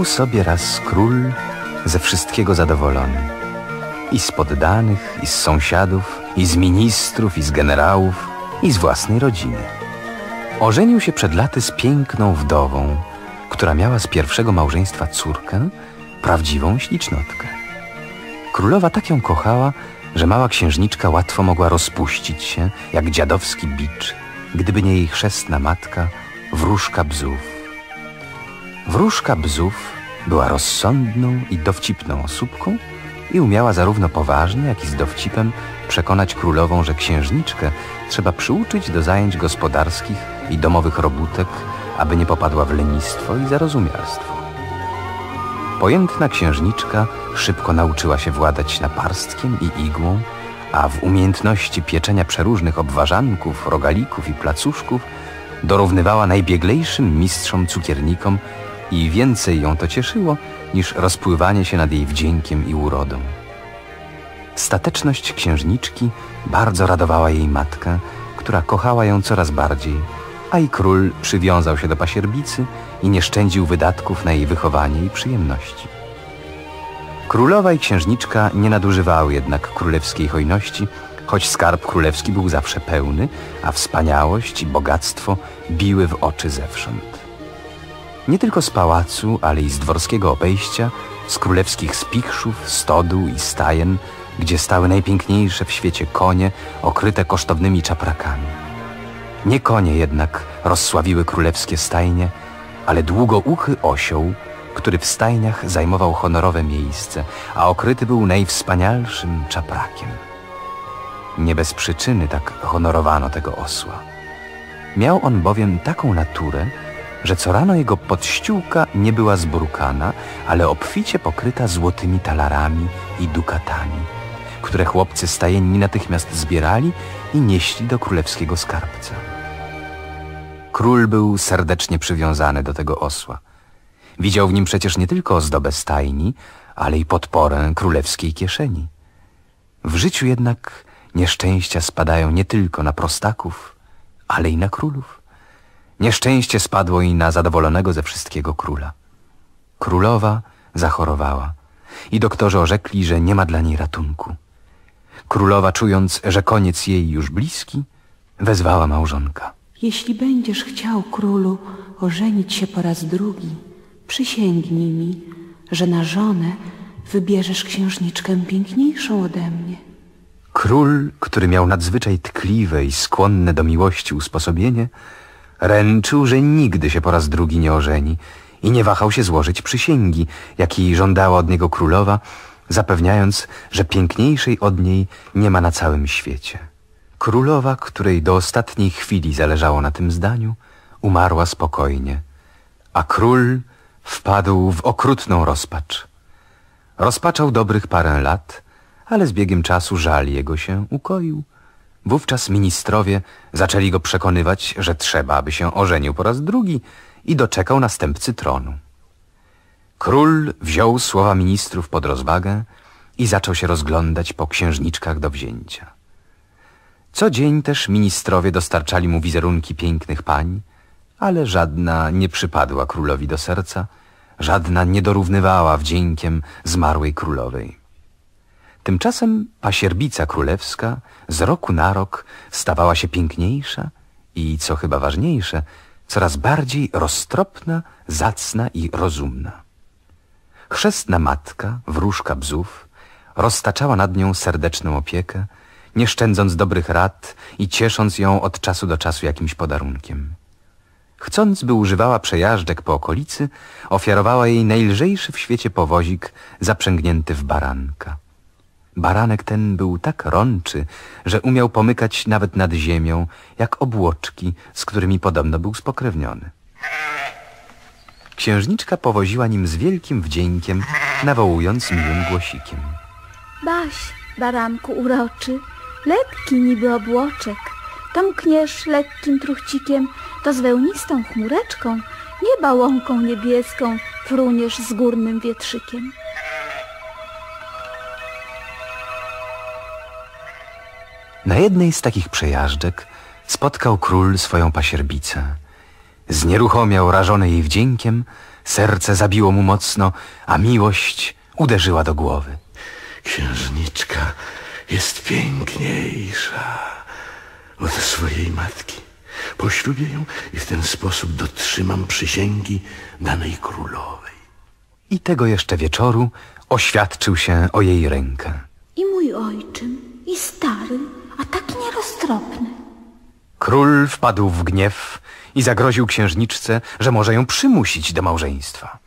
Był sobie raz król ze wszystkiego zadowolony. I z poddanych, i z sąsiadów, i z ministrów, i z generałów, i z własnej rodziny. Ożenił się przed laty z piękną wdową, która miała z pierwszego małżeństwa córkę, prawdziwą ślicznotkę. Królowa tak ją kochała, że mała księżniczka łatwo mogła rozpuścić się, jak dziadowski bicz, gdyby nie jej chrzestna matka, wróżka bzów. Wróżka bzów była rozsądną i dowcipną osóbką i umiała zarówno poważnie, jak i z dowcipem przekonać królową, że księżniczkę trzeba przyuczyć do zajęć gospodarskich i domowych robótek, aby nie popadła w lenistwo i zarozumialstwo. Pojętna księżniczka szybko nauczyła się władać naparstkiem i igłą, a w umiejętności pieczenia przeróżnych obwarzanków, rogalików i placuszków dorównywała najbieglejszym mistrzom cukiernikom i więcej ją to cieszyło niż rozpływanie się nad jej wdziękiem i urodą. Stateczność księżniczki bardzo radowała jej matkę, która kochała ją coraz bardziej, a i król przywiązał się do pasierbicy i nie szczędził wydatków na jej wychowanie i przyjemności. Królowa i księżniczka nie nadużywały jednak królewskiej hojności, choć skarb królewski był zawsze pełny, a wspaniałość i bogactwo biły w oczy zewsząd. Nie tylko z pałacu, ale i z dworskiego obejścia, z królewskich spichrzów, stodół i stajen, gdzie stały najpiękniejsze w świecie konie, okryte kosztownymi czaprakami. Nie konie jednak rozsławiły królewskie stajnie, ale długouchy osioł, który w stajniach zajmował honorowe miejsce, a okryty był najwspanialszym czaprakiem. Nie bez przyczyny tak honorowano tego osła. Miał on bowiem taką naturę, że co rano jego podściółka nie była zbrukana, ale obficie pokryta złotymi talarami i dukatami, które chłopcy stajenni natychmiast zbierali i nieśli do królewskiego skarbca. Król był serdecznie przywiązany do tego osła. Widział w nim przecież nie tylko ozdobę stajni, ale i podporę królewskiej kieszeni. W życiu jednak nieszczęścia spadają nie tylko na prostaków, ale i na królów. Nieszczęście spadło i na zadowolonego ze wszystkiego króla. Królowa zachorowała i doktorzy orzekli, że nie ma dla niej ratunku. Królowa, czując, że koniec jej już bliski, wezwała małżonka. Jeśli będziesz chciał, królu, ożenić się po raz drugi, przysięgnij mi, że na żonę wybierzesz księżniczkę piękniejszą ode mnie. Król, który miał nadzwyczaj tkliwe i skłonne do miłości usposobienie, ręczył, że nigdy się po raz drugi nie ożeni i nie wahał się złożyć przysięgi, jakiej żądała od niego królowa, zapewniając, że piękniejszej od niej nie ma na całym świecie. Królowa, której do ostatniej chwili zależało na tym zdaniu, umarła spokojnie, a król wpadł w okrutną rozpacz. Rozpaczał dobrych parę lat, ale z biegiem czasu żal jego się ukoił. Wówczas ministrowie zaczęli go przekonywać, że trzeba, aby się ożenił po raz drugi i doczekał następcy tronu. Król wziął słowa ministrów pod rozwagę i zaczął się rozglądać po księżniczkach do wzięcia. Co dzień też ministrowie dostarczali mu wizerunki pięknych pań, ale żadna nie przypadła królowi do serca, żadna nie dorównywała wdziękiem zmarłej królowej. Tymczasem pasierbica królewska z roku na rok stawała się piękniejsza i, co chyba ważniejsze, coraz bardziej roztropna, zacna i rozumna. Chrzestna matka, wróżka bzów, roztaczała nad nią serdeczną opiekę, nie szczędząc dobrych rad i ciesząc ją od czasu do czasu jakimś podarunkiem. Chcąc, by używała przejażdżek po okolicy, ofiarowała jej najlżejszy w świecie powozik zaprzęgnięty w baranka. Baranek ten był tak rączy, że umiał pomykać nawet nad ziemią, jak obłoczki, z którymi podobno był spokrewniony. Księżniczka powoziła nim z wielkim wdziękiem, nawołując miłym głosikiem. Baś, baranku uroczy, lekki niby obłoczek, to lekkim truchcikiem, to z wełnistą chmureczką, nieba łąką niebieską, fruniesz z górnym wietrzykiem. Na jednej z takich przejażdżek spotkał król swoją pasierbicę. Znieruchomiał rażony jej wdziękiem, serce zabiło mu mocno, a miłość uderzyła do głowy. Księżniczka jest piękniejsza od swojej matki. Poślubię ją i w ten sposób dotrzymam przysięgi danej królowej. I tego jeszcze wieczoru oświadczył się o jej rękę. I mój ojczym, i stary, a taki nieroztropny. Król wpadł w gniew i zagroził księżniczce, że może ją przymusić do małżeństwa.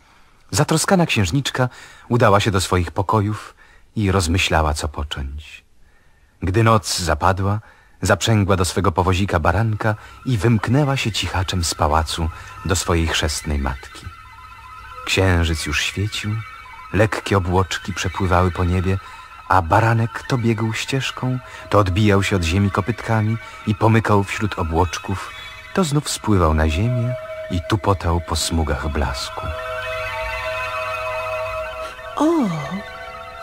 Zatroskana księżniczka udała się do swoich pokojów i rozmyślała, co począć. Gdy noc zapadła, zaprzęgła do swego powozika baranka i wymknęła się cichaczem z pałacu do swojej chrzestnej matki. Księżyc już świecił, lekkie obłoczki przepływały po niebie, a baranek to biegł ścieżką, to odbijał się od ziemi kopytkami i pomykał wśród obłoczków, to znów spływał na ziemię i tupotał po smugach blasku. O,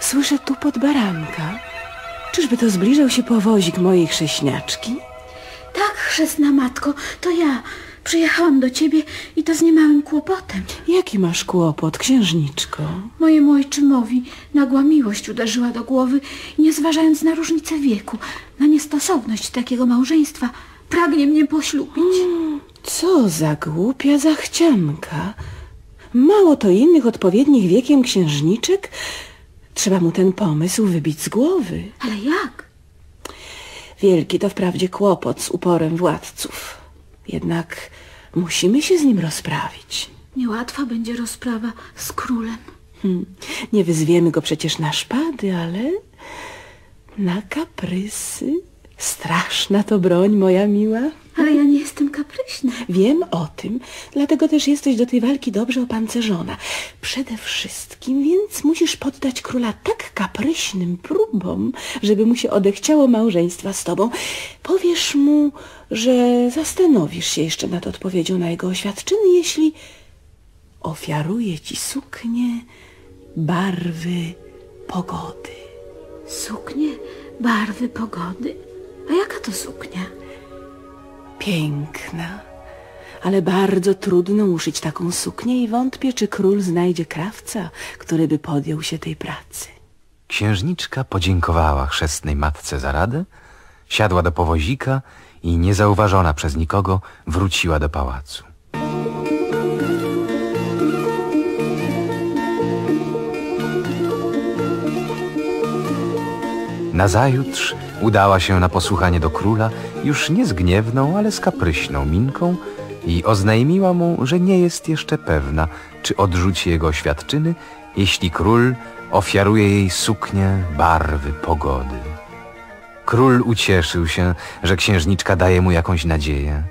słyszę tu pod baranka. Czyżby to zbliżał się powozik mojej chrześniaczki? Tak, chrzestna matko, to ja. Przyjechałam do ciebie i to z niemałym kłopotem. Jaki masz kłopot, księżniczko? Mojemu ojczymowi nagła miłość uderzyła do głowy nie zważając na różnicę wieku, na niestosowność takiego małżeństwa, pragnie mnie poślubić. Co za głupia zachcianka. Mało to innych odpowiednich wiekiem księżniczek? Trzeba mu ten pomysł wybić z głowy. Ale jak? Wielki to wprawdzie kłopot z uporem władców. Jednak musimy się z nim rozprawić. Niełatwa będzie rozprawa z królem. Hmm, nie wyzwiemy go przecież na szpady, ale na kaprysy. Straszna to broń, moja miła. Ale ja nie jestem kapryśna. Wiem o tym, dlatego też jesteś do tej walki dobrze opancerzona. Przede wszystkim więc musisz poddać króla tak kapryśnym próbom, żeby mu się odechciało małżeństwa z tobą. Powiesz mu, że zastanowisz się jeszcze nad odpowiedzią na jego oświadczyny, jeśli ofiaruje ci suknię barwy pogody. Suknie barwy pogody? A jaka to suknia? Piękna, ale bardzo trudno uszyć taką suknię i wątpię, czy król znajdzie krawca, który by podjął się tej pracy. Księżniczka podziękowała chrzestnej matce za radę, siadła do powozika i niezauważona przez nikogo wróciła do pałacu. Nazajutrz udała się na posłuchanie do króla już nie z gniewną, ale z kapryśną minką i oznajmiła mu, że nie jest jeszcze pewna, czy odrzuci jego oświadczyny, jeśli król ofiaruje jej suknię barwy pogody. Król ucieszył się, że księżniczka daje mu jakąś nadzieję.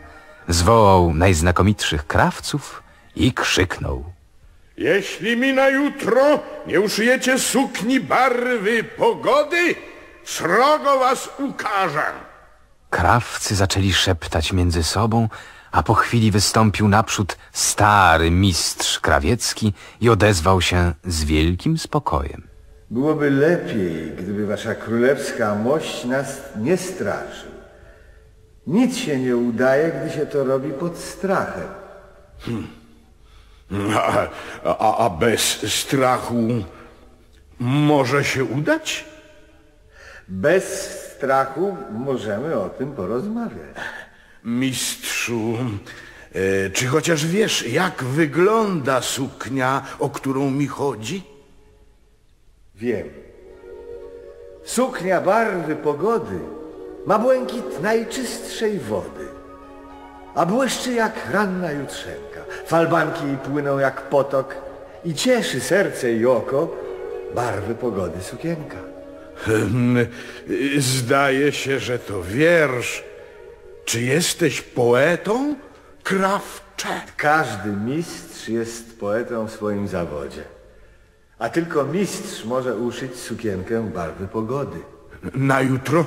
Zwołał najznakomitszych krawców i krzyknął. Jeśli mi na jutro nie uszyjecie sukni barwy pogody, srogo was ukażę. Krawcy zaczęli szeptać między sobą, a po chwili wystąpił naprzód stary mistrz krawiecki i odezwał się z wielkim spokojem. Byłoby lepiej, gdyby wasza królewska mość nas nie straszył. Nic się nie udaje, gdy się to robi pod strachem. A, a, a bez strachu może się udać? Bez strachu możemy o tym porozmawiać. Mistrzu, e, czy chociaż wiesz, jak wygląda suknia, o którą mi chodzi? Wiem. Suknia barwy pogody ma błękit najczystszej wody, a błyszczy jak ranna jutrzenka. Falbanki jej płyną jak potok i cieszy serce i oko barwy pogody sukienka. Hmm, Zdaje się, że to wiersz. Czy jesteś poetą, krawcze? Każdy mistrz jest poetą w swoim zawodzie, a tylko mistrz może uszyć sukienkę barwy pogody. Na jutro?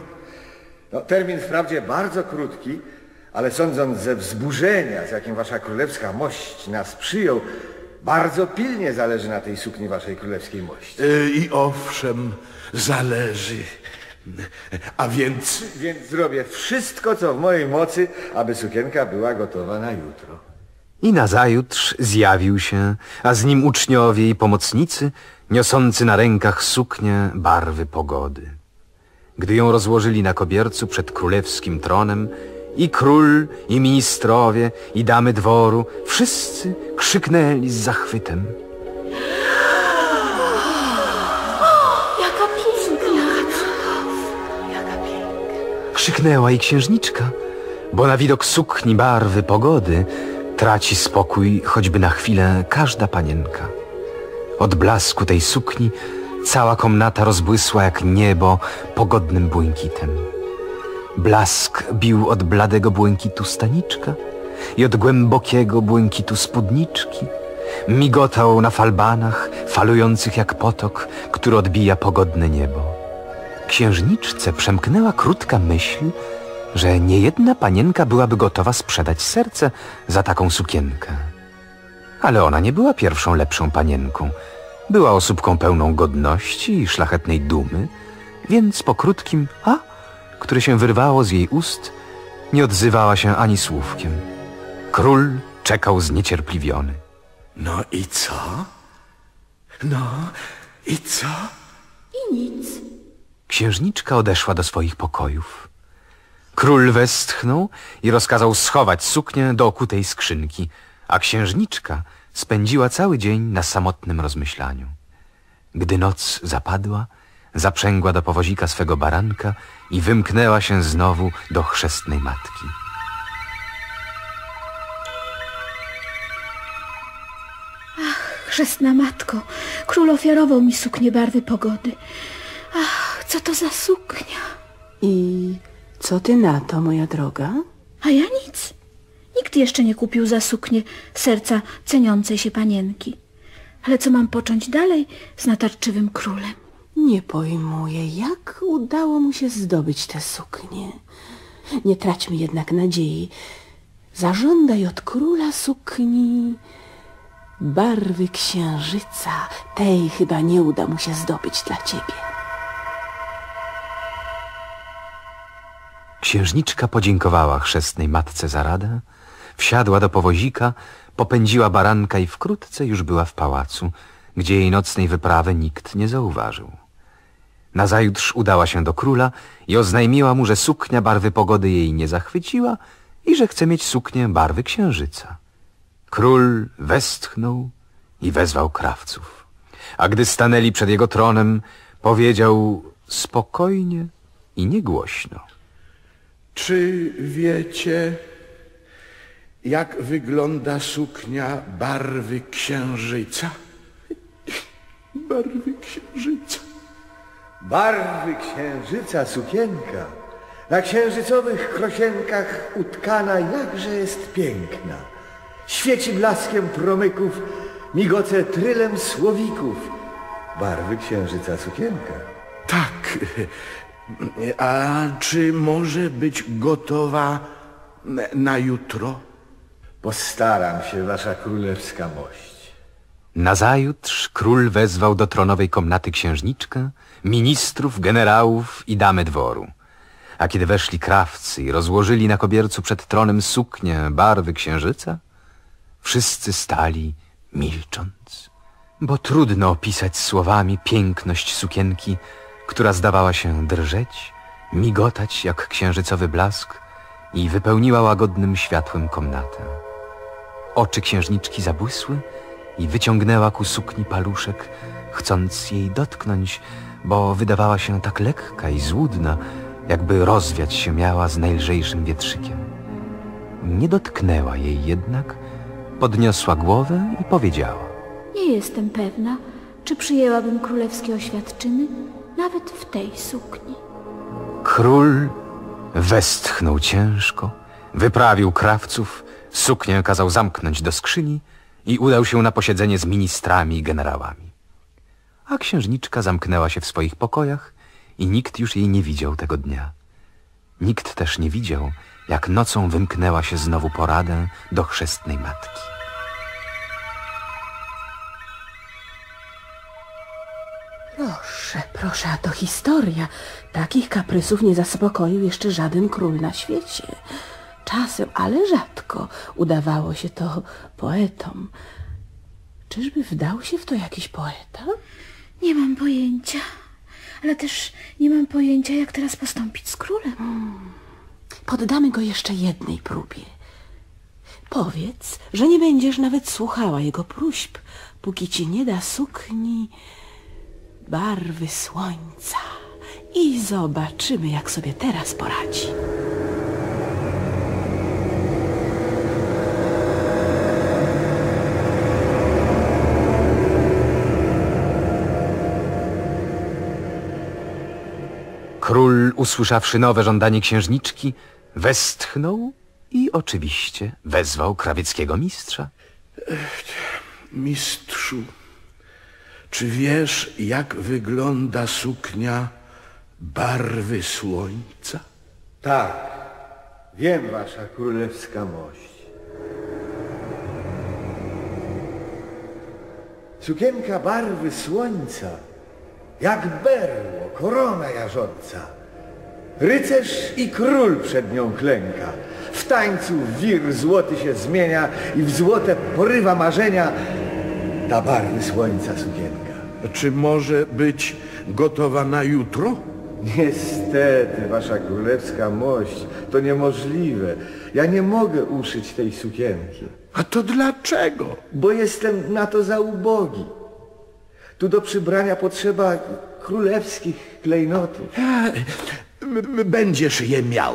No, termin wprawdzie bardzo krótki, ale sądząc ze wzburzenia, z jakim wasza królewska mość nas przyjął, bardzo pilnie zależy na tej sukni waszej królewskiej mości. E, I owszem, zależy. A więc Więc zrobię wszystko, co w mojej mocy, aby sukienka była gotowa na jutro. I nazajutrz zjawił się, a z nim uczniowie i pomocnicy, niosący na rękach suknię barwy pogody. Gdy ją rozłożyli na kobiercu przed królewskim tronem, i król, i ministrowie, i damy dworu, wszyscy krzyknęli z zachwytem. Jaka piękna! Krzyknęła i księżniczka, bo na widok sukni barwy pogody traci spokój choćby na chwilę każda panienka. Od blasku tej sukni cała komnata rozbłysła jak niebo pogodnym błękitem. Blask bił od bladego błękitu staniczka i od głębokiego błękitu spódniczki. Migotał na falbanach, falujących jak potok, który odbija pogodne niebo. Księżniczce przemknęła krótka myśl, że niejedna panienka byłaby gotowa sprzedać serce za taką sukienkę. Ale ona nie była pierwszą lepszą panienką. Była osóbką pełną godności i szlachetnej dumy, więc po krótkim a, które się wyrwało z jej ust, nie odzywała się ani słówkiem. Król czekał zniecierpliwiony. No i co? No i co? I nic. Księżniczka odeszła do swoich pokojów. Król westchnął i rozkazał schować suknię do okutej skrzynki, a księżniczka spędziła cały dzień na samotnym rozmyślaniu. Gdy noc zapadła, zaprzęgła do powozika swego baranka i wymknęła się znowu do chrzestnej matki. Chrzestna matko, król ofiarował mi suknię barwy pogody. Ach, co to za suknia? I co ty na to, moja droga? A ja nic. Nikt jeszcze nie kupił za suknię serca ceniącej się panienki. Ale co mam począć dalej z natarczywym królem? Nie pojmuję, jak udało mu się zdobyć tę suknię. Nie traćmy jednak nadziei. Zażądaj od króla sukni barwy księżyca. Tej chyba nie uda mu się zdobyć dla ciebie. Księżniczka podziękowała chrzestnej matce za radę, wsiadła do powozika, popędziła baranka i wkrótce już była w pałacu, gdzie jej nocnej wyprawy nikt nie zauważył. Nazajutrz udała się do króla i oznajmiła mu, że suknia barwy pogody jej nie zachwyciła i że chce mieć suknię barwy księżyca. Król westchnął i wezwał krawców. A gdy stanęli przed jego tronem, powiedział spokojnie i niegłośno. Czy wiecie, jak wygląda suknia barwy księżyca? Barwy księżyca. Barwy księżyca sukienka na księżycowych krosienkach utkana jakże jest piękna. Świeci blaskiem promyków, migoce trylem słowików. Barwy księżyca sukienka. Tak. A czy może być gotowa na jutro? Postaram się, wasza królewska mość. Nazajutrz król wezwał do tronowej komnaty księżniczkę, ministrów, generałów i damy dworu. A kiedy weszli krawcy i rozłożyli na kobiercu przed tronem suknię barwy księżyca, wszyscy stali milcząc. Bo trudno opisać słowami piękność sukienki, która zdawała się drżeć, migotać jak księżycowy blask i wypełniła łagodnym światłem komnatę. Oczy księżniczki zabłysły i wyciągnęła ku sukni paluszek, chcąc jej dotknąć, bo wydawała się tak lekka i złudna, jakby rozwiać się miała z najlżejszym wietrzykiem. Nie dotknęła jej jednak, podniosła głowę i powiedziała. Nie jestem pewna, czy przyjęłabym królewskie oświadczyny nawet w tej sukni. Król westchnął ciężko, wyprawił krawców, suknię kazał zamknąć do skrzyni i udał się na posiedzenie z ministrami i generałami. A księżniczka zamknęła się w swoich pokojach i nikt już jej nie widział tego dnia. Nikt też nie widział, jak nocą wymknęła się znowu poradę do chrzestnej matki. Proszę, proszę, a to historia. Takich kaprysów nie zaspokoił jeszcze żaden król na świecie. Czasem, ale rzadko udawało się to poetom. Czyżby wdał się w to jakiś poeta? Nie mam pojęcia. Ale też nie mam pojęcia, jak teraz postąpić z królem. Poddamy go jeszcze jednej próbie. Powiedz, że nie będziesz nawet słuchała jego próśb, póki ci nie da sukni barwy słońca. I zobaczymy, jak sobie teraz poradzi. Król, usłyszawszy nowe żądanie księżniczki, westchnął i oczywiście wezwał krawieckiego mistrza. Mistrzu, czy wiesz, jak wygląda suknia barwy słońca? Tak, wiem, wasza królewska mość. Sukienka barwy słońca, jak berło, korona jarząca. Rycerz i król przed nią klęka. W tańcu wir złoty się zmienia i w złote porywa marzenia ta barwy słońca sukienka. Czy może być gotowa na jutro? Niestety, wasza królewska mość, to niemożliwe. Ja nie mogę uszyć tej sukienki, A to dlaczego? bo jestem na to za ubogi. Tu do przybrania potrzeba królewskich klejnotów. Będziesz je miał.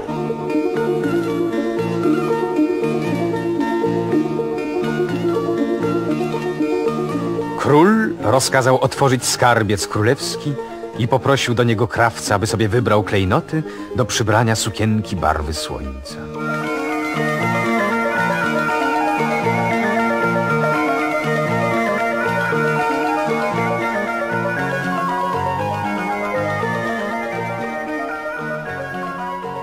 Król rozkazał otworzyć skarbiec królewski i poprosił do niego krawca, aby sobie wybrał klejnoty do przybrania sukienki barwy słońca.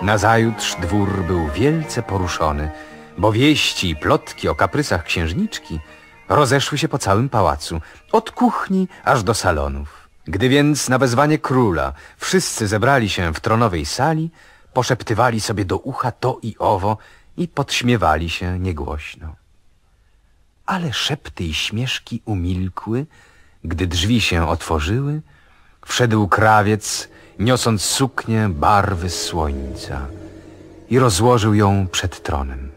Nazajutrz dwór był wielce poruszony, bo wieści i plotki o kaprysach księżniczki rozeszły się po całym pałacu, od kuchni aż do salonów. Gdy więc na wezwanie króla wszyscy zebrali się w tronowej sali, poszeptywali sobie do ucha to i owo i podśmiewali się niegłośno. Ale szepty i śmieszki umilkły, gdy drzwi się otworzyły, wszedł krawiec, niosąc suknię barwy słońca i rozłożył ją przed tronem.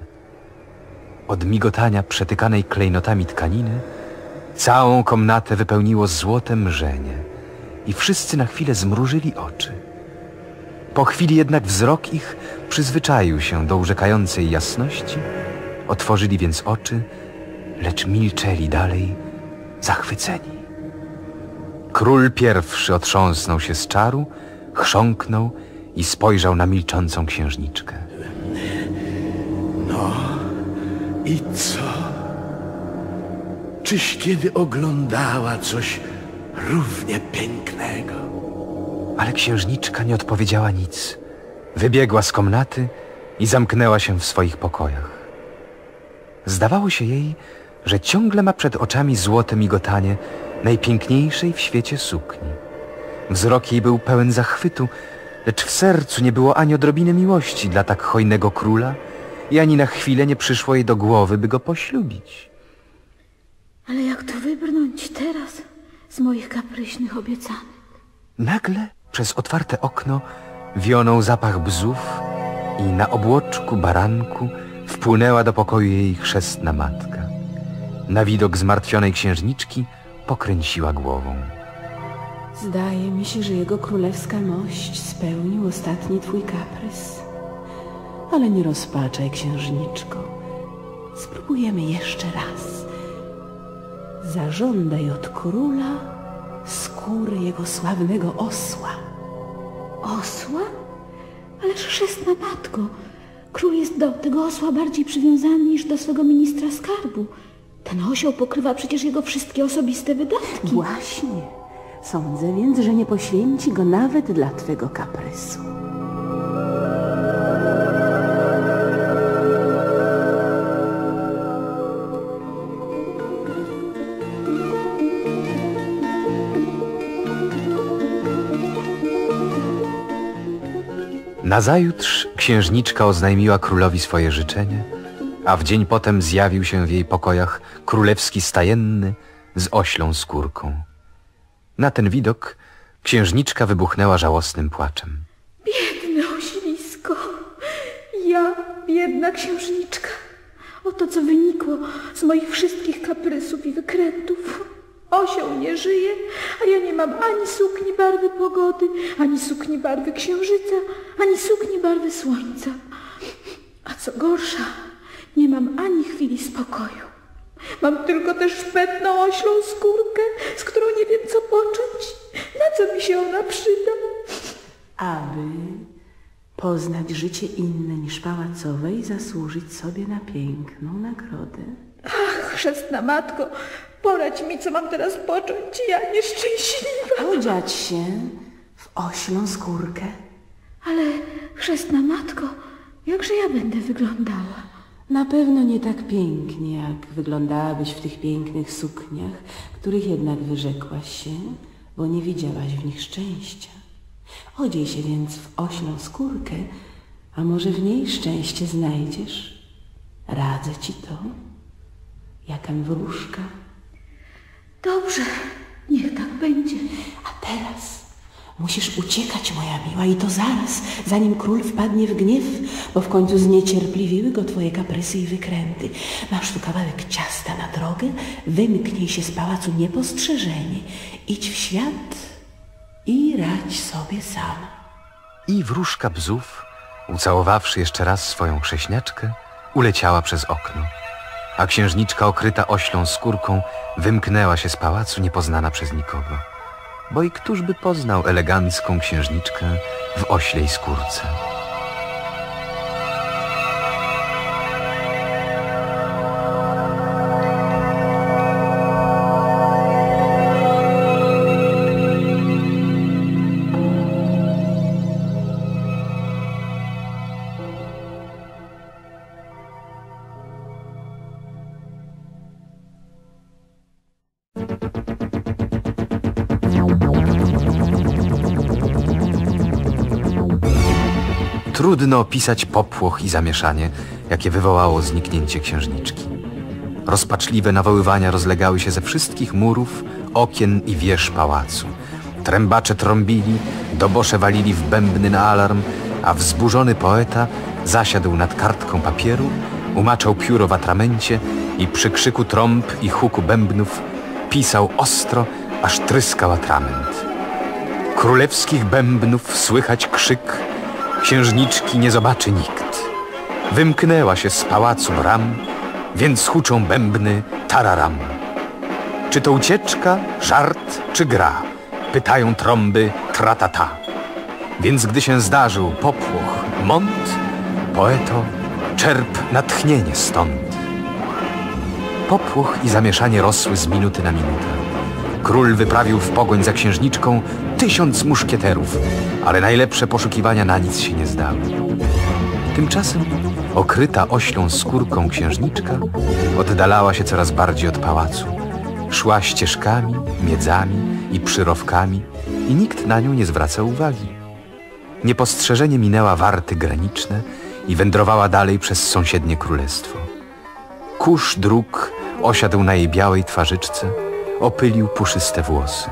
Od migotania przetykanej klejnotami tkaniny całą komnatę wypełniło złote mrzenie i wszyscy na chwilę zmrużyli oczy. Po chwili jednak wzrok ich przyzwyczaił się do urzekającej jasności, otworzyli więc oczy, lecz milczeli dalej, zachwyceni. Król pierwszy otrząsnął się z czaru, chrząknął i spojrzał na milczącą księżniczkę. I co? Czyś kiedy oglądała coś równie pięknego? Ale księżniczka nie odpowiedziała nic. Wybiegła z komnaty i zamknęła się w swoich pokojach. Zdawało się jej, że ciągle ma przed oczami złote migotanie najpiękniejszej w świecie sukni. Wzrok jej był pełen zachwytu, lecz w sercu nie było ani odrobiny miłości dla tak hojnego króla i ani na chwilę nie przyszło jej do głowy, by go poślubić. Ale jak to wybrnąć teraz z moich kapryśnych obiecanek? Nagle przez otwarte okno wionął zapach bzów i na obłoczku baranku wpłynęła do pokoju jej chrzestna matka. Na widok zmartwionej księżniczki pokręciła głową. Zdaje mi się, że jego królewska mość spełnił ostatni twój kaprys. Ale nie rozpaczaj, księżniczko. Spróbujemy jeszcze raz. Zażądaj od króla skóry jego sławnego osła. Osła? Ależ chrzestna matko, król jest do tego osła bardziej przywiązany niż do swego ministra skarbu. Ten osioł pokrywa przecież jego wszystkie osobiste wydatki. Właśnie. Sądzę więc, że nie poświęci go nawet dla twego kaprysu. Nazajutrz księżniczka oznajmiła królowi swoje życzenie, a w dzień potem zjawił się w jej pokojach królewski stajenny z oślą skórką. Na ten widok księżniczka wybuchnęła żałosnym płaczem. Biedne oślisko. Ja, biedna księżniczka. Oto co wynikło z moich wszystkich kaprysów i wykrętów. Osioł nie żyje, a ja nie mam ani sukni barwy pogody, ani sukni barwy księżyca, ani sukni barwy słońca. A co gorsza, nie mam ani chwili spokoju. Mam tylko tę szpetną oślą skórkę, z którą nie wiem co począć. Na co mi się ona przyda? Aby poznać życie inne niż pałacowe i zasłużyć sobie na piękną nagrodę. Ach, chrzestna matko, poradź mi, co mam teraz począć, ja nieszczęśliwa. Odziać się w oślą skórkę. Ale, chrzestna matko, jakże ja będę wyglądała? Na pewno nie tak pięknie, jak wyglądałabyś w tych pięknych sukniach, których jednak wyrzekłaś się, bo nie widziałaś w nich szczęścia. Odziej się więc w oślą skórkę, a może w niej szczęście znajdziesz? Radzę ci to, jakem wróżka. Dobrze, niech tak będzie. A teraz musisz uciekać, moja miła, i to zaraz, zanim król wpadnie w gniew, bo w końcu zniecierpliwiły go twoje kaprysy i wykręty. Masz tu kawałek ciasta na drogę, wymknij się z pałacu niepostrzeżenie, idź w świat i radź sobie sama. I wróżka bzów, ucałowawszy jeszcze raz swoją chrześniaczkę, uleciała przez okno. A księżniczka okryta oślą skórką wymknęła się z pałacu niepoznana przez nikogo. Bo i któż by poznał elegancką księżniczkę w oślej skórce? Trudno opisać popłoch i zamieszanie, jakie wywołało zniknięcie księżniczki. Rozpaczliwe nawoływania rozlegały się ze wszystkich murów, okien i wież pałacu. Trębacze trąbili, dobosze walili w bębny na alarm, a wzburzony poeta zasiadł nad kartką papieru, umaczał pióro w atramencie i przy krzyku trąb i huku bębnów pisał ostro, aż tryskał atrament. Królewskich bębnów słychać krzyk, księżniczki nie zobaczy nikt. Wymknęła się z pałacu bram, więc huczą bębny tararam. Czy to ucieczka, żart czy gra? Pytają trąby tratata. Więc gdy się zdarzył popłoch, mąt, poeto, czerp natchnienie stąd. Popłoch i zamieszanie rosły z minuty na minutę. Król wyprawił w pogoń za księżniczką tysiąc muszkieterów, ale najlepsze poszukiwania na nic się nie zdały. Tymczasem okryta oślą skórką księżniczka oddalała się coraz bardziej od pałacu. Szła ścieżkami, miedzami i przyrowkami i nikt na nią nie zwracał uwagi. Niepostrzeżenie minęła warty graniczne i wędrowała dalej przez sąsiednie królestwo. Kurz dróg osiadł na jej białej twarzyczce, opylił puszyste włosy.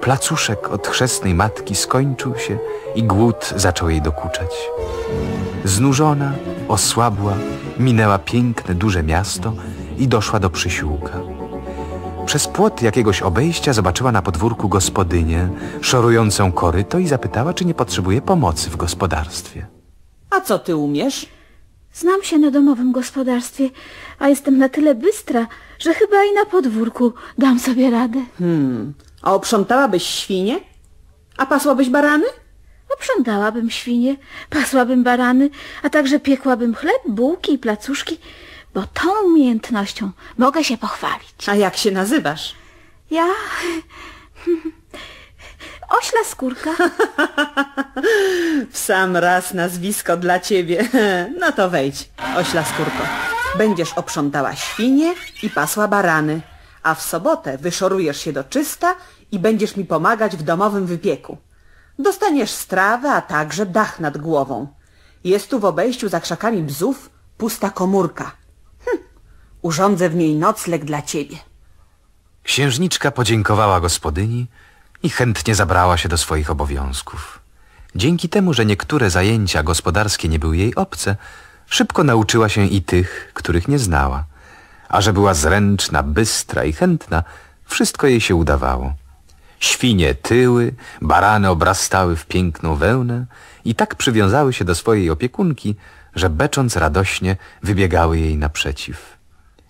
Placuszek od chrzestnej matki skończył się i głód zaczął jej dokuczać. Znużona, osłabła, minęła piękne, duże miasto i doszła do przysiłka. Przez płot jakiegoś obejścia zobaczyła na podwórku gospodynię, szorującą koryto i zapytała, czy nie potrzebuje pomocy w gospodarstwie. A co ty umiesz? Znam się na domowym gospodarstwie, a jestem na tyle bystra, że chyba i na podwórku dam sobie radę. Hmm. A oprzątałabyś świnie? A pasłabyś barany? Oprzątałabym świnie, pasłabym barany, a także piekłabym chleb, bułki i placuszki, bo tą umiejętnością mogę się pochwalić. A jak się nazywasz? Ja... Ośla skórka. W sam raz nazwisko dla ciebie. No to wejdź, ośla skórko. Będziesz oprzątała świnie i pasła barany, a w sobotę wyszorujesz się do czysta i będziesz mi pomagać w domowym wypieku. Dostaniesz strawę, a także dach nad głową. Jest tu w obejściu za krzakami bzów pusta komórka. Hm, urządzę w niej nocleg dla ciebie. Księżniczka podziękowała gospodyni i chętnie zabrała się do swoich obowiązków. Dzięki temu, że niektóre zajęcia gospodarskie nie były jej obce, szybko nauczyła się i tych, których nie znała. A że była zręczna, bystra i chętna, wszystko jej się udawało. Świnie tyły, barany obrastały w piękną wełnę i tak przywiązały się do swojej opiekunki, że becząc radośnie wybiegały jej naprzeciw.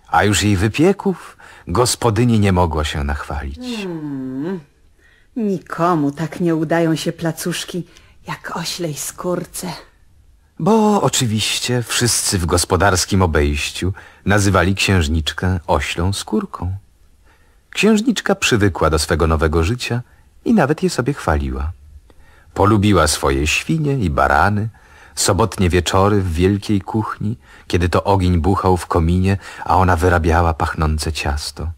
A już jej wypieków gospodyni nie mogła się nachwalić. Nikomu tak nie udają się placuszki jak oślej skórce. Bo oczywiście wszyscy w gospodarskim obejściu nazywali księżniczkę oślą skórką. Księżniczka przywykła do swego nowego życia i nawet je sobie chwaliła. Polubiła swoje świnie i barany, sobotnie wieczory w wielkiej kuchni, kiedy to ogień buchał w kominie, a ona wyrabiała pachnące ciasto.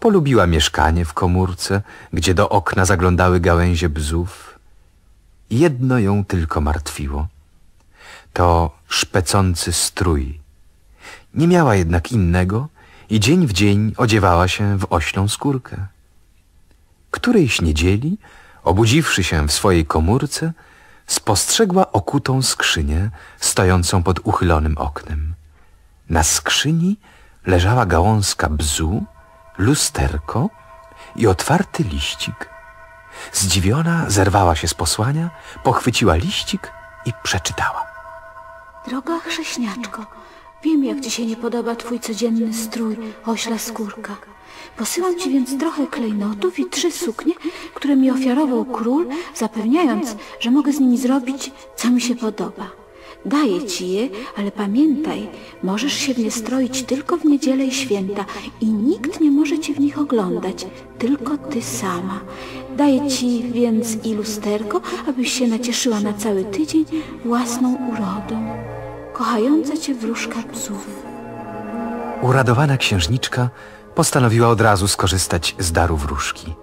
Polubiła mieszkanie w komórce, gdzie do okna zaglądały gałęzie bzów. Jedno ją tylko martwiło. To szpecący strój. Nie miała jednak innego i dzień w dzień odziewała się w oślą skórkę. Którejś niedzieli, obudziwszy się w swojej komórce, spostrzegła okutą skrzynię stojącą pod uchylonym oknem. Na skrzyni leżała gałązka bzu, lusterko i otwarty liścik. Zdziwiona zerwała się z posłania, pochwyciła liścik i przeczytała. Droga chrześniaczko, wiem jak ci się nie podoba twój codzienny strój, ośla skórka. Posyłam ci więc trochę klejnotów i trzy suknie, które mi ofiarował król, zapewniając, że mogę z nimi zrobić, co mi się podoba. Daję ci je, ale pamiętaj, możesz się w nie stroić tylko w niedzielę i święta i nikt nie może cię w nich oglądać, tylko ty sama. Daję ci więc i lusterko, abyś się nacieszyła na cały tydzień własną urodą. Kochająca cię wróżka psów. Uradowana księżniczka postanowiła od razu skorzystać z daru wróżki.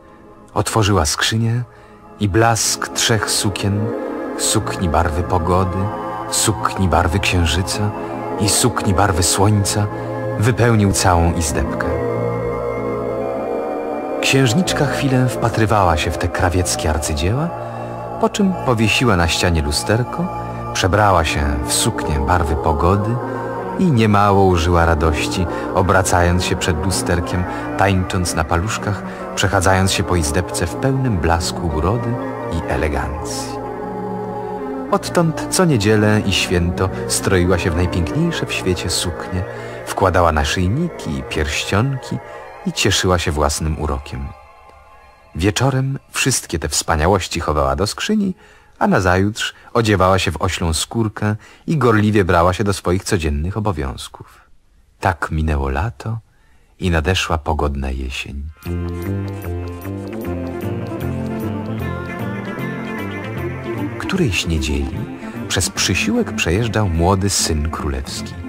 Otworzyła skrzynię i blask trzech sukien, sukni barwy pogody, sukni barwy księżyca i sukni barwy słońca wypełnił całą izdebkę. Księżniczka chwilę wpatrywała się w te krawieckie arcydzieła, po czym powiesiła na ścianie lusterko, przebrała się w suknię barwy pogody i niemało użyła radości, obracając się przed lusterkiem, tańcząc na paluszkach, przechadzając się po izdebce w pełnym blasku urody i elegancji. Odtąd co niedzielę i święto stroiła się w najpiękniejsze w świecie suknie, wkładała naszyjniki i pierścionki i cieszyła się własnym urokiem. Wieczorem wszystkie te wspaniałości chowała do skrzyni, a nazajutrz odziewała się w oślą skórkę i gorliwie brała się do swoich codziennych obowiązków. Tak minęło lato i nadeszła pogodna jesień. Którejś niedzieli przez przysiłek przejeżdżał młody syn królewski.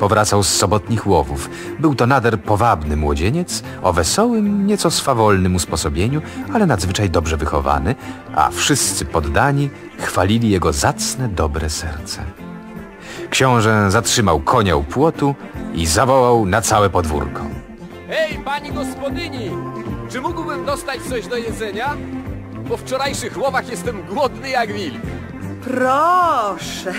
Powracał z sobotnich łowów. Był to nader powabny młodzieniec o wesołym, nieco swawolnym usposobieniu, ale nadzwyczaj dobrze wychowany, a wszyscy poddani chwalili jego zacne, dobre serce. Książę zatrzymał konia u płotu i zawołał na całe podwórko. Hej, pani gospodyni! Czy mógłbym dostać coś do jedzenia? Po wczorajszych łowach jestem głodny jak wilk. Proszę,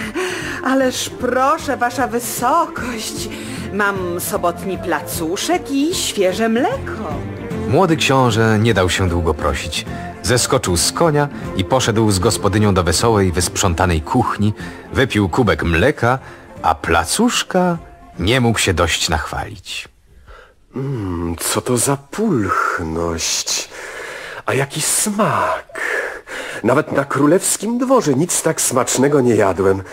ależ proszę, wasza wysokość. Mam sobotni placuszek i świeże mleko. Młody książę nie dał się długo prosić. Zeskoczył z konia i poszedł z gospodynią do wesołej, wysprzątanej kuchni, wypił kubek mleka, a placuszka nie mógł się dość nachwalić. Co to za pulchność? A jaki smak! Nawet na królewskim dworze nic tak smacznego nie jadłem.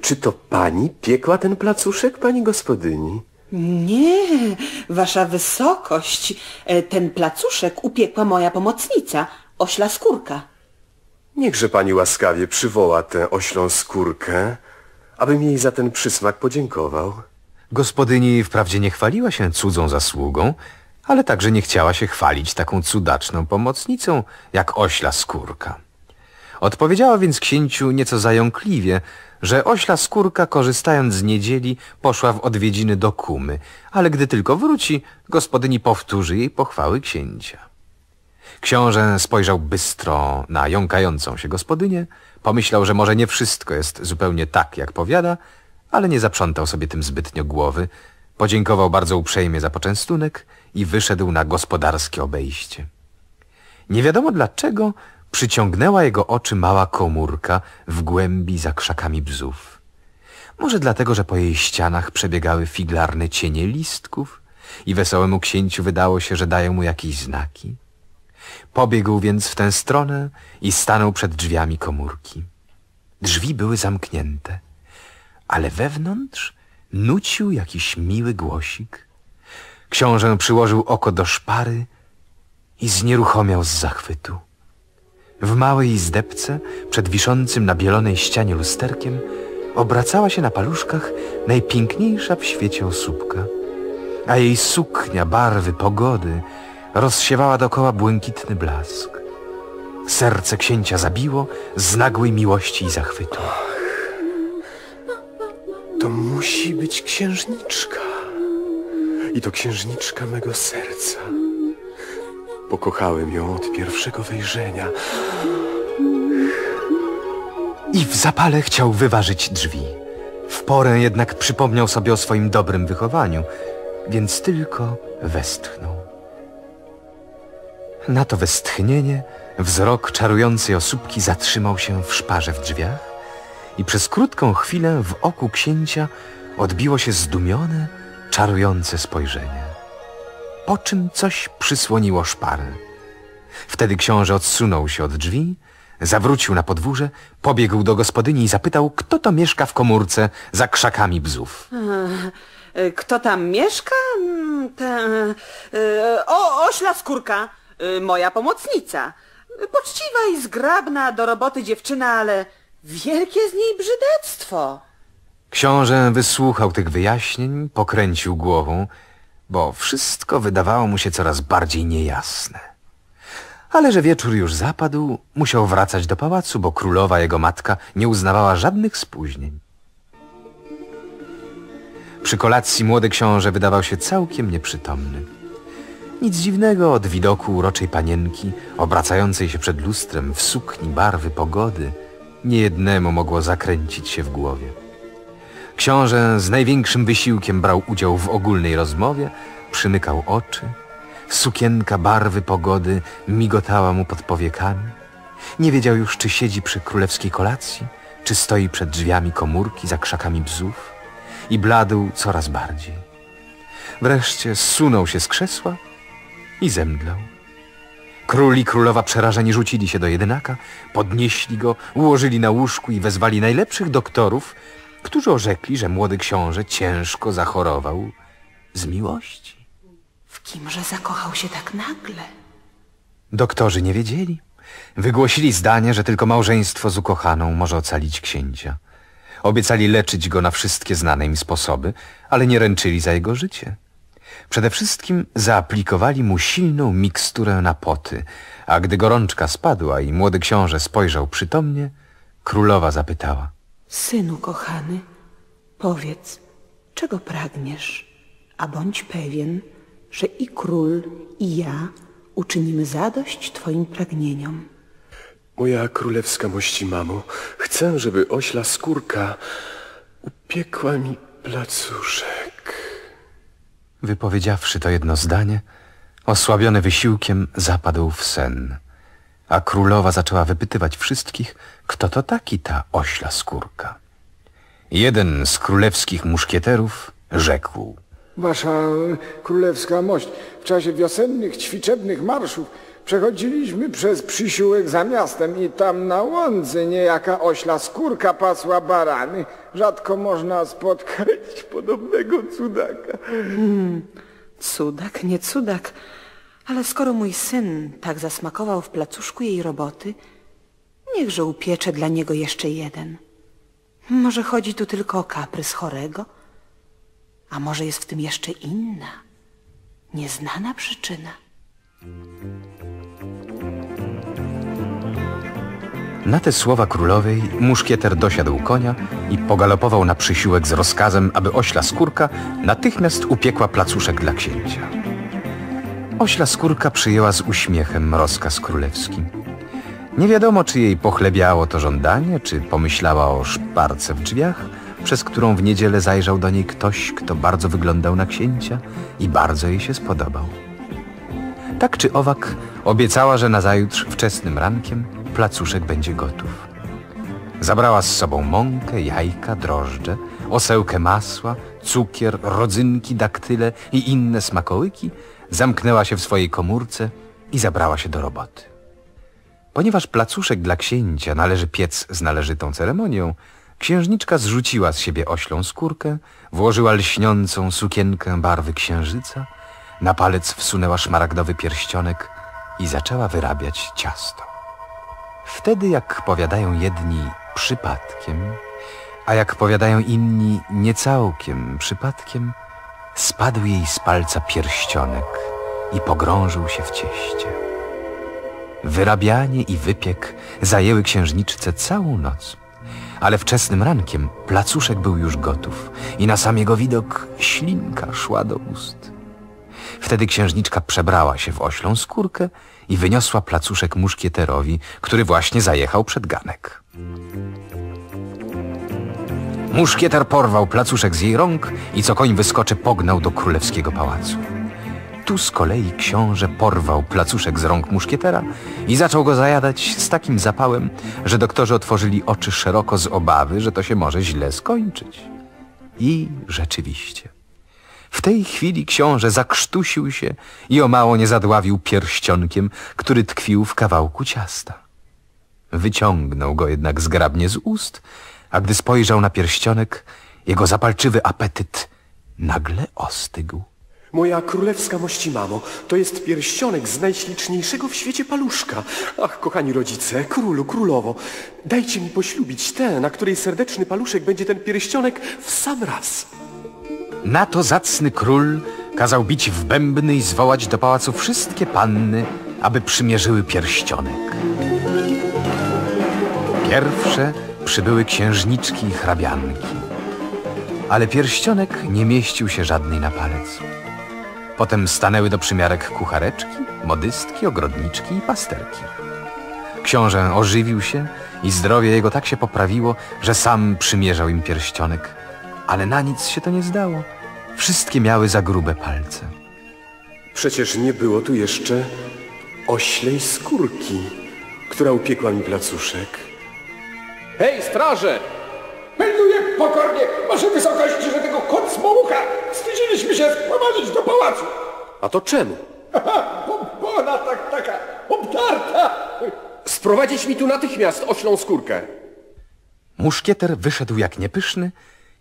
Czy to pani piekła ten placuszek, pani gospodyni? Nie, wasza wysokość. e, Ten placuszek upiekła moja pomocnica, ośla skórka. Niechże pani łaskawie przywoła tę oślą skórkę, abym jej za ten przysmak podziękował. Gospodyni wprawdzie nie chwaliła się cudzą zasługą, ale także nie chciała się chwalić taką cudaczną pomocnicą jak ośla skórka. Odpowiedziała więc księciu nieco zająkliwie, że ośla skórka, korzystając z niedzieli, poszła w odwiedziny do kumy, ale gdy tylko wróci, gospodyni powtórzy jej pochwały księcia. Książę spojrzał bystro na jąkającą się gospodynię, pomyślał, że może nie wszystko jest zupełnie tak, jak powiada, ale nie zaprzątał sobie tym zbytnio głowy, podziękował bardzo uprzejmie za poczęstunek i wyszedł na gospodarskie obejście. Nie wiadomo dlaczego przyciągnęła jego oczy mała komórka w głębi za krzakami bzów. Może dlatego, że po jej ścianach przebiegały figlarne cienie listków i wesołemu księciu wydało się, że dają mu jakieś znaki. Pobiegł więc w tę stronę i stanął przed drzwiami komórki. Drzwi były zamknięte, ale wewnątrz nucił jakiś miły głosik. Książę przyłożył oko do szpary i znieruchomiał z zachwytu. W małej izdebce, przed wiszącym na bielonej ścianie lusterkiem, obracała się na paluszkach najpiękniejsza w świecie osóbka, a jej suknia barwy pogody rozsiewała dokoła błękitny blask. Serce księcia zabiło z nagłej miłości i zachwytu. To musi być księżniczka. I to księżniczka mego serca. Pokochałem ją od pierwszego wejrzenia. I w zapale chciał wyważyć drzwi. W porę jednak przypomniał sobie o swoim dobrym wychowaniu, więc tylko westchnął. Na to westchnienie wzrok czarującej osóbki zatrzymał się w szparze w drzwiach i przez krótką chwilę w oku księcia odbiło się zdumione, czarujące spojrzenie. Po czym coś przysłoniło szparę. Wtedy książę odsunął się od drzwi, zawrócił na podwórze, pobiegł do gospodyni i zapytał, kto to mieszka w komórce za krzakami bzów. E, Kto tam mieszka? Mm, Te, e, o, ośla skórka, e, moja pomocnica. Poczciwa i zgrabna do roboty dziewczyna, ale wielkie z niej brzydactwo. Książę wysłuchał tych wyjaśnień, pokręcił głową, bo wszystko wydawało mu się coraz bardziej niejasne. Ale że wieczór już zapadł, musiał wracać do pałacu, bo królowa, jego matka, nie uznawała żadnych spóźnień. Przy kolacji młody książę wydawał się całkiem nieprzytomny. Nic dziwnego od widoku uroczej panienki, obracającej się przed lustrem w sukni barwy pogody, niejednemu mogło zakręcić się w głowie. Książę z największym wysiłkiem brał udział w ogólnej rozmowie, przymykał oczy. Sukienka barwy pogody migotała mu pod powiekami. Nie wiedział już, czy siedzi przy królewskiej kolacji, czy stoi przed drzwiami komórki za krzakami bzów i bladł coraz bardziej. Wreszcie zsunął się z krzesła i zemdlał. Król i królowa przerażeni rzucili się do jedynaka, podnieśli go, ułożyli na łóżku i wezwali najlepszych doktorów, którzy orzekli, że młody książę ciężko zachorował z miłości. W kimże zakochał się tak nagle? Doktorzy nie wiedzieli. Wygłosili zdanie, że tylko małżeństwo z ukochaną może ocalić księcia. Obiecali leczyć go na wszystkie znane im sposoby, ale nie ręczyli za jego życie. Przede wszystkim zaaplikowali mu silną miksturę na poty, a gdy gorączka spadła i młody książę spojrzał przytomnie, królowa zapytała. Synu kochany, powiedz, czego pragniesz, a bądź pewien, że i król, i ja uczynimy zadość twoim pragnieniom. Moja królewska mości mamo, chcę, żeby ośla skórka upiekła mi placuszek. Wypowiedziawszy to jedno zdanie, osłabiony wysiłkiem zapadł w sen, a królowa zaczęła wypytywać wszystkich, kto to taki ta ośla skórka. Jeden z królewskich muszkieterów rzekł. Wasza królewska mość, w czasie wiosennych ćwiczebnych marszów przechodziliśmy przez przysiółek za miastem i tam na łące niejaka ośla skórka pasła barany. Rzadko można spotkać podobnego cudaka. Cudak, nie cudak, ale skoro mój syn tak zasmakował w placuszku jej roboty, niechże upiecze dla niego jeszcze jeden. Może chodzi tu tylko o kaprys chorego? A może jest w tym jeszcze inna, nieznana przyczyna? Na te słowa królowej muszkieter dosiadł konia i pogalopował na przysiłek z rozkazem, aby ośla skórka natychmiast upiekła placuszek dla księcia. Ośla skórka przyjęła z uśmiechem rozkaz królewski. Nie wiadomo, czy jej pochlebiało to żądanie, czy pomyślała o szparce w drzwiach, przez którą w niedzielę zajrzał do niej ktoś, kto bardzo wyglądał na księcia i bardzo jej się spodobał. Tak czy owak obiecała, że nazajutrz wczesnym rankiem placuszek będzie gotów. Zabrała z sobą mąkę, jajka, drożdże, osełkę masła, cukier, rodzynki, daktyle i inne smakołyki, zamknęła się w swojej komórce i zabrała się do roboty. Ponieważ placuszek dla księcia należy piec z należytą ceremonią, księżniczka zrzuciła z siebie oślą skórkę, włożyła lśniącą sukienkę barwy księżyca, na palec wsunęła szmaragdowy pierścionek i zaczęła wyrabiać ciasto. Wtedy, jak powiadają jedni przypadkiem, a jak powiadają inni niecałkiem przypadkiem, spadł jej z palca pierścionek i pogrążył się w cieście. Wyrabianie i wypiek zajęły księżniczce całą noc, ale wczesnym rankiem placuszek był już gotów i na sam jego widok ślinka szła do ust. Wtedy księżniczka przebrała się w oślą skórkę i wyniosła placuszek muszkieterowi, który właśnie zajechał przed ganek. Muszkieter porwał placuszek z jej rąk i co koń wyskoczy pognał do królewskiego pałacu. Tu z kolei książę porwał placuszek z rąk muszkietera i zaczął go zajadać z takim zapałem, że doktorzy otworzyli oczy szeroko z obawy, że to się może źle skończyć. I rzeczywiście. W tej chwili książę zakrztusił się i o mało nie zadławił pierścionkiem, który tkwił w kawałku ciasta. Wyciągnął go jednak zgrabnie z ust, a gdy spojrzał na pierścionek, jego zapalczywy apetyt nagle ostygł. Moja królewska mości mamo, to jest pierścionek z najśliczniejszego w świecie paluszka. Ach, kochani rodzice, królu, królowo, dajcie mi poślubić tę, na której serdeczny paluszek będzie ten pierścionek w sam raz. Na to zacny król kazał bić w bębny i zwołać do pałacu wszystkie panny, aby przymierzyły pierścionek. Pierwsze przybyły księżniczki i hrabianki, ale pierścionek nie mieścił się żadnej na palec. Potem stanęły do przymiarek kuchareczki, modystki, ogrodniczki i pasterki. Książę ożywił się i zdrowie jego tak się poprawiło, że sam przymierzał im pierścionek, ale na nic się to nie zdało. Wszystkie miały za grube palce. Przecież nie było tu jeszcze oślej skórki, która upiekła mi placuszek. Hej, straże! Melduję pokornie, wasze wysokości, że tego kot smołucha wstydziliśmy się sprowadzić do pałacu. A to czemu? Aha, bo, bo ona tak taka obdarta. Sprowadzić mi tu natychmiast oślą skórkę. Muszkieter wyszedł jak niepyszny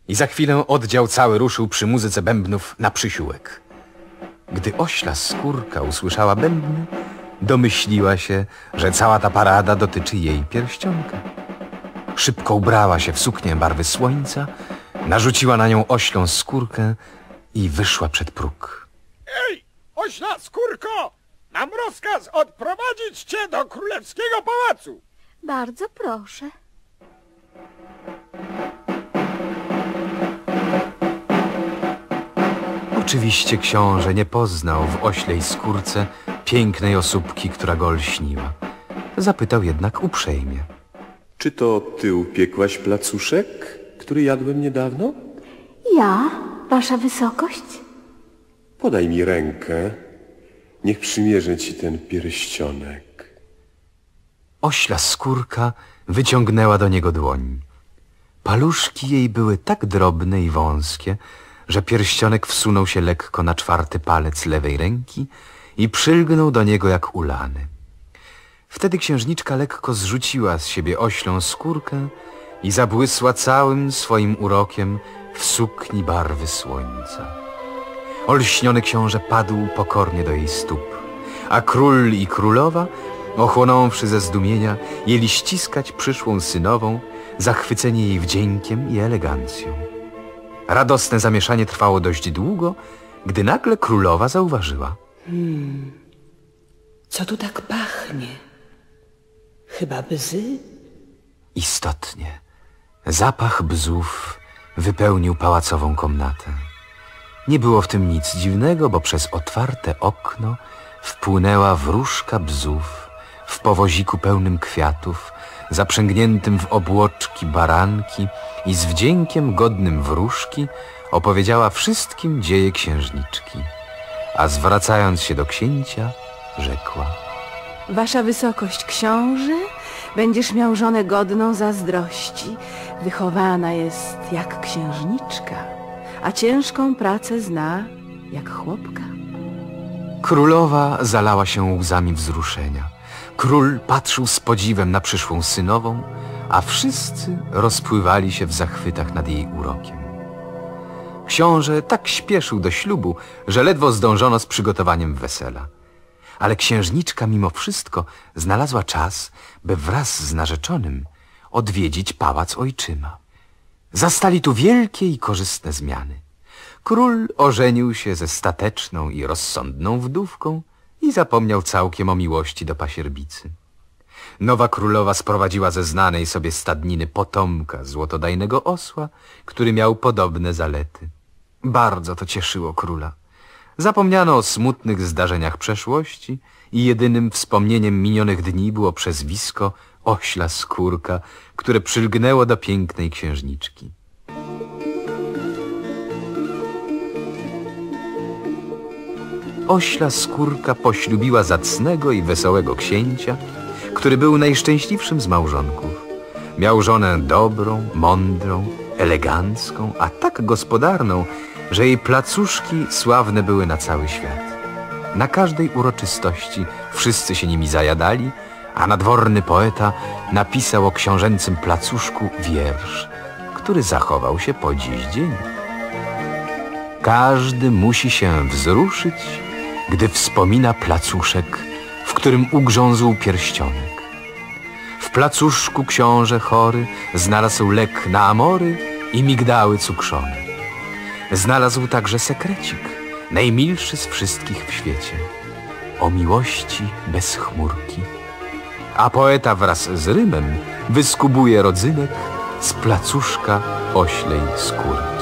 i za chwilę oddział cały ruszył przy muzyce bębnów na przysiółek. Gdy ośla skórka usłyszała bębny, domyśliła się, że cała ta parada dotyczy jej pierścionka. Szybko ubrała się w suknię barwy słońca, narzuciła na nią oślą skórkę i wyszła przed próg. Ej, ośla skórko! Mam rozkaz odprowadzić cię do królewskiego pałacu. Bardzo proszę. Oczywiście książę nie poznał w oślej skórce pięknej osóbki, która go lśniła. Zapytał jednak uprzejmie. Czy to ty upiekłaś placuszek, który jadłem niedawno? Ja, wasza wysokość? Podaj mi rękę. Niech przymierzę ci ten pierścionek. Ośla skórka wyciągnęła do niego dłoń. Paluszki jej były tak drobne i wąskie, że pierścionek wsunął się lekko na czwarty palec lewej ręki i przylgnął do niego jak ulany. Wtedy księżniczka lekko zrzuciła z siebie oślą skórkę i zabłysła całym swoim urokiem w sukni barwy słońca. Olśniony książę padł pokornie do jej stóp, a król i królowa, ochłonąwszy ze zdumienia, jęli ściskać przyszłą synową, zachwyceni jej wdziękiem i elegancją. Radosne zamieszanie trwało dość długo, gdy nagle królowa zauważyła. Co tu tak pachnie? Chyba bzy? Istotnie, zapach bzów wypełnił pałacową komnatę. Nie było w tym nic dziwnego, bo przez otwarte okno wpłynęła wróżka bzów w powoziku pełnym kwiatów, zaprzęgniętym w obłoczki baranki i z wdziękiem godnym wróżki opowiedziała wszystkim dzieje księżniczki, a zwracając się do księcia, rzekła. Wasza wysokość książę, będziesz miał żonę godną zazdrości. Wychowana jest jak księżniczka, a ciężką pracę zna jak chłopka. Królowa zalała się łzami wzruszenia. Król patrzył z podziwem na przyszłą synową, a wszyscy rozpływali się w zachwytach nad jej urokiem. Książę tak śpieszył do ślubu, że ledwo zdążono z przygotowaniem wesela. Ale księżniczka mimo wszystko znalazła czas, by wraz z narzeczonym odwiedzić pałac ojczyma. Zastali tu wielkie i korzystne zmiany. Król ożenił się ze stateczną i rozsądną wdówką i zapomniał całkiem o miłości do pasierbicy. Nowa królowa sprowadziła ze znanej sobie stadniny potomka złotodajnego osła, który miał podobne zalety. Bardzo to cieszyło króla. Zapomniano o smutnych zdarzeniach przeszłości i jedynym wspomnieniem minionych dni było przezwisko ośla skórka, które przylgnęło do pięknej księżniczki. Ośla skórka poślubiła zacnego i wesołego księcia, który był najszczęśliwszym z małżonków. Miał żonę dobrą, mądrą, elegancką, a tak gospodarną, że jej placuszki sławne były na cały świat. Na każdej uroczystości wszyscy się nimi zajadali, a nadworny poeta napisał o książęcym placuszku wiersz, który zachował się po dziś dzień. Każdy musi się wzruszyć, gdy wspomina placuszek, w którym ugrzązł pierścionek. W placuszku książę chory znalazł lek na amory i migdały cukrzone. Znalazł także sekrecik, najmilszy z wszystkich w świecie, o miłości bez chmurki. A poeta wraz z rymem wyskubuje rodzynek z placuszka oślej skóry.